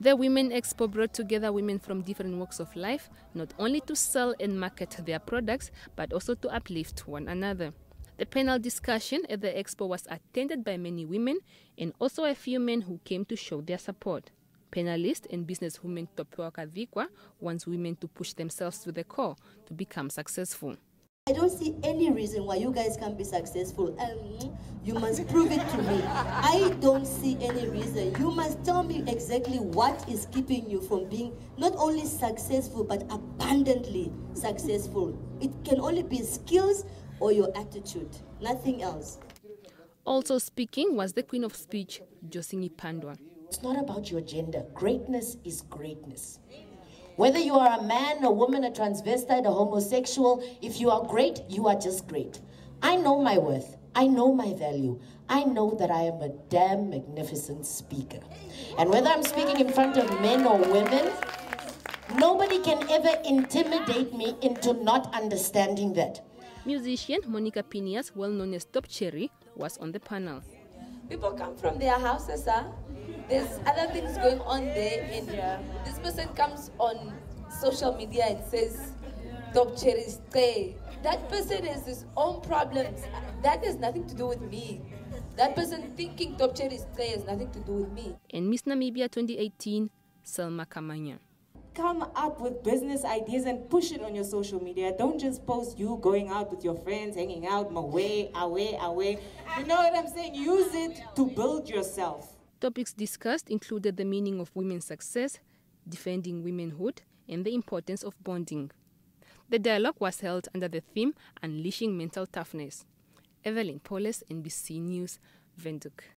The Women Expo brought together women from different walks of life, not only to sell and market their products, but also to uplift one another. The panel discussion at the expo was attended by many women and also a few men who came to show their support. Panelist and businesswoman Topewa Kadhikwa wants women to push themselves to the core to become successful. I don't see any reason why you guys can't be successful. Um, you must prove it to me. I don't see any reason. You must tell me exactly what is keeping you from being not only successful but abundantly successful. It can only be skills or your attitude, nothing else. Also speaking was the Queen of Speech, Josingi Pandwa. It's not about your gender. Greatness is greatness. Whether you are a man, a woman, a transvestite, a homosexual, if you are great, you are just great. I know my worth. I know my value. I know that I am a damn magnificent speaker. And whether I'm speaking in front of men or women, nobody can ever intimidate me into not understanding that. Musician Monica Pinias, well known as Top Cherry, was on the panel. People come from their houses, huh? There's other things going on there, and this person comes on social media and says, Top Cherry stay. That person has his own problems. That has nothing to do with me. That person thinking Top Cherry stay has nothing to do with me. And Miss Namibia 2018, Selma Kamanya come up with business ideas and push it on your social media. Don't just post you going out with your friends, hanging out, away, away, away. You know what I'm saying? Use it to build yourself. Topics discussed included the meaning of women's success, defending womanhood, and the importance of bonding. The dialogue was held under the theme Unleashing Mental Toughness. Evelyn Polis, NBC News, Windhoek.